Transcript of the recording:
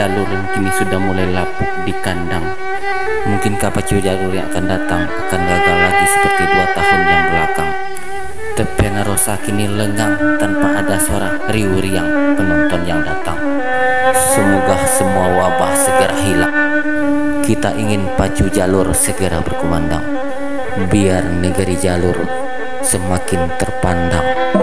jalur kini sudah mulai lapuk di kandang. Mungkin pacu jalur yang akan datang akan gagal lagi seperti dua tahun yang belakang? Tepena Rosa kini lengang tanpa ada suara riuh riang penonton yang datang. Semoga semua wabah segera hilang. Kita ingin pacu jalur segera berkumandang. Biar negeri jalur semakin terpandang.